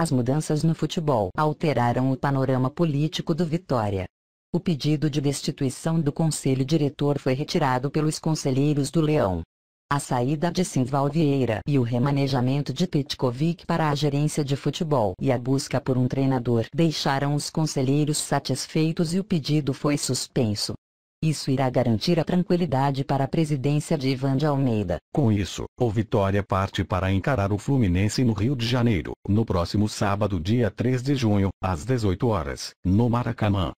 As mudanças no futebol alteraram o panorama político do Vitória. O pedido de destituição do conselho diretor foi retirado pelos conselheiros do Leão. A saída de Simval Vieira e o remanejamento de Petkovic para a gerência de futebol e a busca por um treinador deixaram os conselheiros satisfeitos e o pedido foi suspenso. Isso irá garantir a tranquilidade para a presidência de Ivan de Almeida. Com isso, o Vitória parte para encarar o Fluminense no Rio de Janeiro, no próximo sábado dia 3 de junho, às 18 horas, no Maracanã.